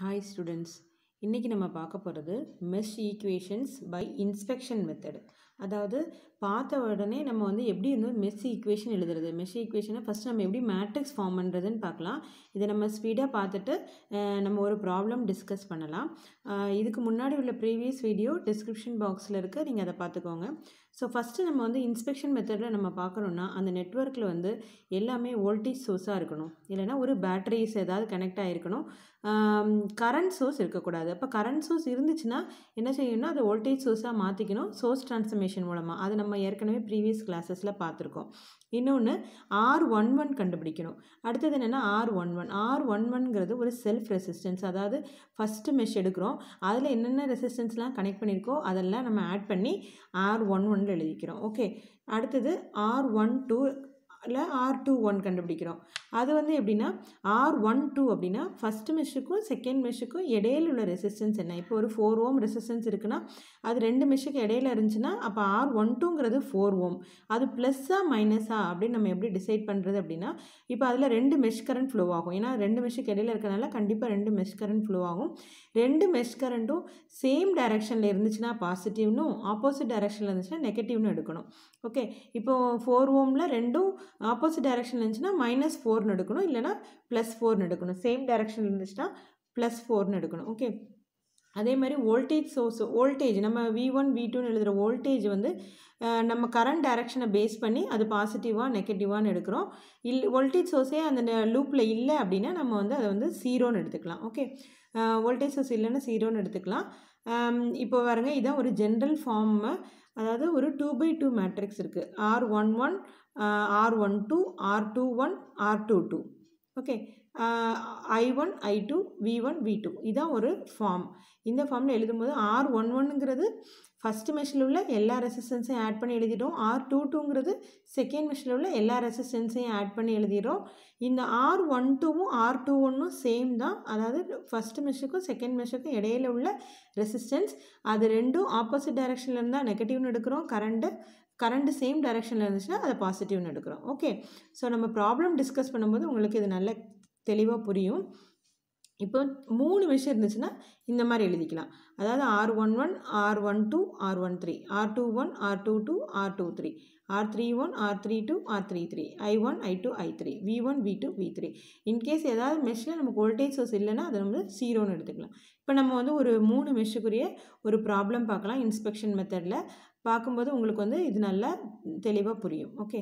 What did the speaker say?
Hi students, இன்றைக்கி நம்ம பார்க்க போகிறது mesh equations by inspection method அதாவது பார்த்த உடனே நம்ம வந்து எப்படி வந்து மெஸ் ஈக்குவேஷன் எழுதுறது? மெஷ் ஈக்குவேஷனை ஃபஸ்ட் நம்ம எப்படி மேட்ரிக்ஸ் ஃபார்ம் பண்ணுறதுன்னு பார்க்கலாம். இதை நம்ம ஸ்பீடாக பார்த்துட்டு நம்ம ஒரு ப்ராப்ளம் டிஸ்கஸ் பண்ணலாம். இதுக்கு முன்னாடி உள்ள ப்ரீவியஸ் வீடியோ டிஸ்கிரிப்ஷன் பாக்ஸில் இருக்க. நீங்கள் அதை பார்த்துக்கோங்க. ஸோ ஃபஸ்ட்டு நம்ம வந்து இன்ஸ்பெக்ஷன் மெத்தடில் நம்ம பார்க்கணுன்னா அந்த நெட்ஒர்க்கில் வந்து எல்லாமே வோல்டேஜ் சோர்ஸாக இருக்கணும். இல்லைன்னா ஒரு பேட்டரிஸ் ஏதாவது கனெக்ட் ஆகிருக்கணும் கரண்ட் சோர்ஸ் இருக்கக்கூடாது. அப்போ கரண்ட் சோர்ஸ் இருந்துச்சுன்னா என்ன செய்யணும்னா அதை வோல்டேஜ் சோர்ஸாக மாற்றிக்கணும் சோர்ஸ் ட்ரான்ஸ்ஃபர்மேஷன் மூலமாக அது நம்ம ஏற்கனவே ப்ரீவியஸ் கிளாஸஸில் பார்த்துருக்கோம். இன்னொன்று ஆர் ஒன் ஒன் கண்டுபிடிக்கணும். அடுத்தது என்னென்னா R one one R one ஒன்ங்கிறது ஒரு செல்ஃப் ரெசிஸ்டன்ஸ் அதாவது ஃபஸ்ட்டு மெஷ் எடுக்கிறோம். அதில் என்னென்ன ரெசிஸ்டன்ஸ்லாம் கனெக்ட் பண்ணியிருக்கோ அதெல்லாம் நம்ம ஆட் பண்ணி ஆர் ஒன் ஒன்ல எழுதிக்கிறோம். ஓகே அடுத்தது ஆர் ஒன் டூ இல்லை ஆர் டூ ஒன் கண்டுபிடிக்கிறோம். அது வந்து எப்படின்னா ஆர் ஒன் டூ அப்படின்னா ஃபஸ்ட்டு மெஷுக்கும் செகண்ட் மெஷுக்கும் இடையில உள்ள ரெசிஸ்டன்ஸ் என்ன? இப்போ ஒரு ஃபோர் ஓம் ரெசிஸ்டன்ஸ் இருக்குன்னா அது ரெண்டு மெஷுக்கு இடையில இருந்துச்சுன்னா அப்போ ஆர் ஒன் டூங்கிறது ஃபோர் ஓம் அது ப்ளஸ்ஸா மைனஸா அப்படின்னு நம்ம எப்படி டிசைட் பண்ணுறது அப்படின்னா இப்போ அதில் ரெண்டு மெஷ் கரண்ட் ஃப்ளோ ஆகும். ஏன்னா ரெண்டு மெஷுக்கு இடையில இருக்கிறனால கண்டிப்பாக ரெண்டு மெஷ் கரண்ட் ஃப்ளோ ஆகும். ரெண்டு மெஷ் கரண்ட்டும் சேம் டைரக்ஷனில் இருந்துச்சுன்னா பாசிட்டிவ்னும் ஆப்போசிட் டைரக்ஷனில் இருந்துச்சுன்னா நெகட்டிவ்னு எடுக்கணும். ஓகே இப்போ ஃபோர் ஓமில் ரெண்டும் ஆப்போசிட் டைரக்ஷன் இருந்துச்சுன்னா மைனஸ் ஃபோர்னு எடுக்கணும் இல்லைனா ப்ளஸ் ஃபோர்னு எடுக்கணும் சேம் டைரக்ஷன் இருந்துச்சுன்னா ப்ளஸ் ஃபோர்னு எடுக்கணும் ஓகே அதே மாதிரி வோல்டேஜ் சோர்ஸ் வோல்டேஜ் நம்ம வி ஒன் வி டூன்னு எழுதுகிற வோல்டேஜ் வந்து நம்ம கரண்ட் டைரக்ஷனை பேஸ் பண்ணி அது பாசிட்டிவாக நெகட்டிவான்னு எடுக்கிறோம். இல் வோல்டேஜ் சோர்ஸே அந்த லூப்பில் இல்லை அப்படின்னா நம்ம வந்து அதை வந்து சீரோன்னு எடுத்துக்கலாம். ஓகே வோல்டேஜ் சோர்ஸ் இல்லைன்னா சீரோன்னு எடுத்துக்கலாம். இப்போ பாருங்கள் இதான் ஒரு ஜென்ரல் ஃபார்ம் அதாவது ஒரு டூ பை டூ மேட்ரிக்ஸ் இருக்குது R one one R one two R two one R two two okay I one I two V one V two இதான் ஒரு ஃபார்ம் இந்த ஃபார்மில் எழுதும்போது ஆர் ஒன் ஒன்னுங்கிறது ஃபஸ்ட்டு மெஷில் உள்ள எல்லா ரெசிஸ்டன்ஸையும் ஆட் பண்ணி எழுதிட்டோம். ஆர் டூ டூங்கிறது செகண்ட் மெஷில் உள்ள எல்லா ரெசிஸ்டன்ஸையும் ஆட் பண்ணி எழுதிடுறோம் இந்த ஆர் ஒன் டூவும் ஆர் டூ ஒன்னும் சேம் தான். அதாவது ஃபஸ்ட்டு மெஷுக்கும் செகண்ட் மெஷுக்கும் இடையில உள்ள ரெசிஸ்டன்ஸ் அது ரெண்டும் ஆப்போசிட் டைரக்ஷனில் இருந்தால் நெகட்டிவ்னு எடுக்கிறோம். கரண்ட்டு கரண்ட் சேம் டைரக்ஷனில் இருந்துச்சுன்னா அதை பாசிட்டிவ்னு எடுக்கிறோம். ஓகே ஸோ நம்ம ப்ராப்ளம் டிஸ்கஸ் பண்ணும்போது உங்களுக்கு இது நல்ல தெளிவாக புரியும். இப்போ மூணு விஷயம் இருந்துச்சுன்னா இந்த மாதிரி எழுதிக்கலாம். அதாவது R one one R one two R one three R two one R two two R two three R three one R three two R three three I one I two I three V one V two V three in case ஏதாவது மெஷில் நமக்கு voltage source இல்லைன்னா அதை நம்ம ஜீரோன்னு எடுத்துக்கலாம். இப்போ நம்ம வந்து ஒரு மூணு மெஷுக்குரிய ஒரு ப்ராப்ளம் பார்க்கலாம். இன்ஸ்பெக்ஷன் மெத்தடில் பார்க்கும்போது உங்களுக்கு வந்து இது நல்லா தெளிவாக புரியும். ஓகே